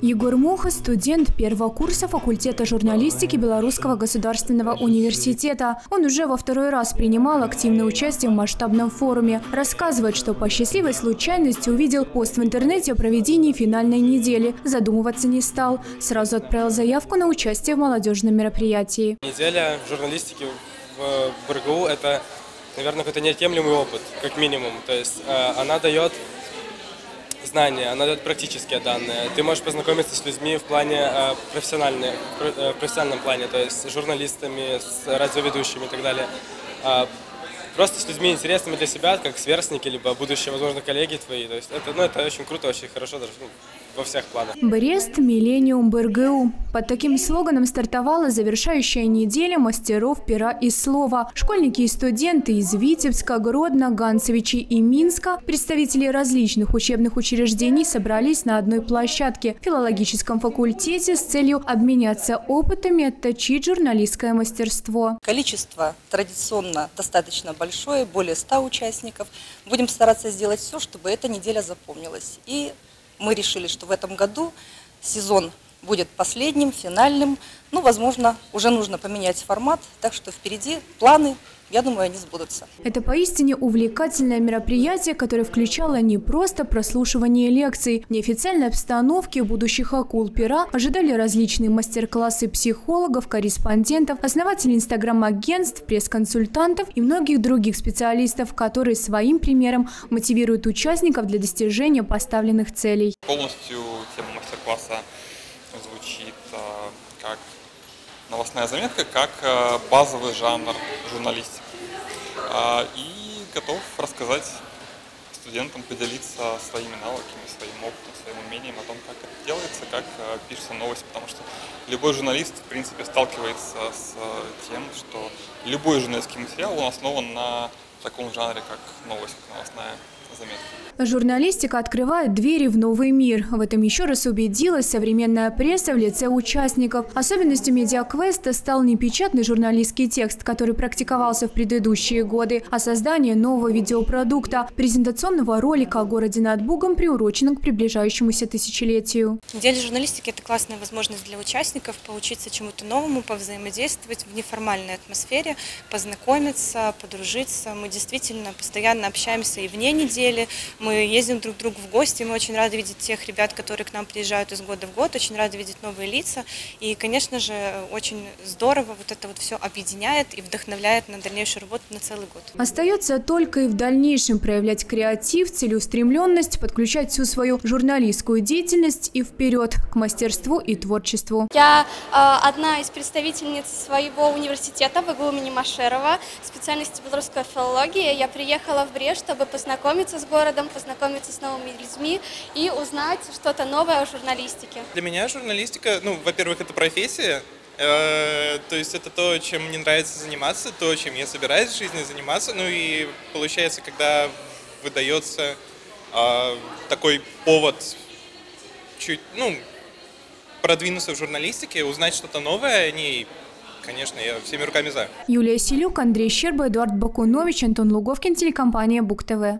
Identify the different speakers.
Speaker 1: Егор Муха – студент первого курса факультета журналистики Белорусского государственного университета. Он уже во второй раз принимал активное участие в масштабном форуме. Рассказывает, что по счастливой случайности увидел пост в интернете о проведении финальной недели. Задумываться не стал. Сразу отправил заявку на участие в молодежном мероприятии.
Speaker 2: Неделя журналистики в БРГУ – это, наверное, какой-то неотъемлемый опыт, как минимум. То есть э, она дает знания, она дает практические данные. Ты можешь познакомиться с людьми в плане э, профессиональной, э, в профессиональном плане, то есть с журналистами, с радиоведущими и так далее. Э, просто с людьми интересными для себя, как сверстники, либо будущие, возможно, коллеги твои. То есть это, ну, это очень круто, очень хорошо даже ну, во всех планах.
Speaker 1: Брест Миллениум БРГУ. Под таким слоганом стартовала завершающая неделя мастеров пера и слова. Школьники и студенты из Витебска, Гродно, Ганцевичи и Минска, представители различных учебных учреждений собрались на одной площадке – филологическом факультете с целью обменяться опытами, отточить журналистское мастерство.
Speaker 3: Количество традиционно достаточно большое, более 100 участников. Будем стараться сделать все, чтобы эта неделя запомнилась. И мы решили, что в этом году сезон будет последним, финальным. Ну, возможно, уже нужно поменять формат, так что впереди планы я думаю, они сбудутся.
Speaker 1: Это поистине увлекательное мероприятие, которое включало не просто прослушивание лекций. В неофициальной обстановке будущих акул пера ожидали различные мастер-классы психологов, корреспондентов, основателей инстаграм-агентств, пресс-консультантов и многих других специалистов, которые своим примером мотивируют участников для достижения поставленных целей.
Speaker 4: Полностью тема мастер-класса звучит а, как новостная заметка как э, базовый жанр журналистики. А, и готов рассказать студентам, поделиться своими навыками, своим опытом, своим умением о том, как это делается, как э, пишется новость, потому что любой журналист, в принципе, сталкивается с э, тем, что любой журналистский материал, он основан на таком жанре, как новость, как новостная заметка.
Speaker 1: Журналистика открывает двери в новый мир. В этом еще раз убедилась современная пресса в лице участников. Особенностью медиаквеста стал не печатный журналистский текст, который практиковался в предыдущие годы, а создание нового видеопродукта – презентационного ролика о городе над Бугом, приуроченном к приближающемуся тысячелетию.
Speaker 5: Неделя журналистики – это классная возможность для участников поучиться чему-то новому, повзаимодействовать в неформальной атмосфере, познакомиться, подружиться. Мы действительно постоянно общаемся и вне недели, мы ездим друг к другу в гости, мы очень рады видеть тех ребят, которые к нам приезжают из года в год, очень рады видеть новые лица. И, конечно же, очень здорово вот это вот все объединяет и вдохновляет на дальнейшую работу на целый год.
Speaker 1: Остается только и в дальнейшем проявлять креатив, целеустремленность, подключать всю свою журналистскую деятельность и вперед к мастерству и творчеству.
Speaker 6: Я э, одна из представительниц своего университета ВГУ имени Машерова, специальности белорусская филология. Я приехала в Брест, чтобы познакомиться с городом, познакомиться с новыми людьми и узнать что-то новое о журналистике.
Speaker 2: Для меня журналистика, ну, во-первых, это профессия, э, то есть это то, чем мне нравится заниматься, то, чем я собираюсь в жизни заниматься. Ну и получается, когда выдается э, такой повод чуть, ну, продвинуться в журналистике, узнать что-то новое о ней, конечно, я всеми руками за.
Speaker 1: Юлия Селюк, Андрей Щерба, Эдуард Бакунович, Антон Луговкин, телекомпания Бук ТВ.